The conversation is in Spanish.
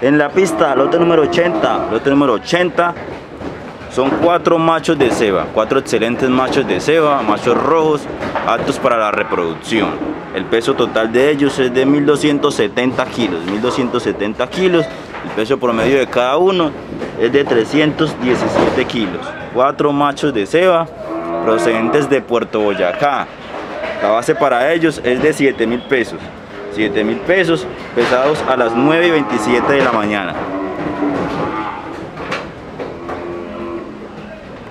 En la pista, lote número 80, lote número 80, son cuatro machos de ceba, cuatro excelentes machos de ceba, machos rojos, aptos para la reproducción. El peso total de ellos es de 1270 kilos, 1270 kilos. El peso promedio de cada uno es de 317 kilos. Cuatro machos de ceba procedentes de Puerto Boyacá. La base para ellos es de 7 mil pesos. 7 mil pesos, pesados a las 9 y 27 de la mañana.